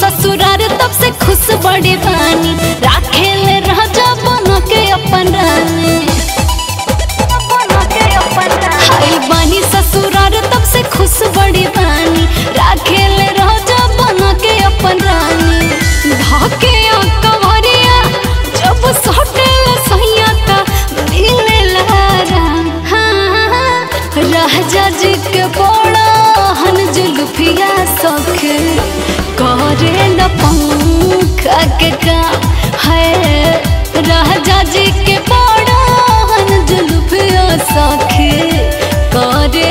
ससुरार तब से खुश बड़े बानी। राखे ले रहा राजा जी के पड़ा जुल्फ साखे करे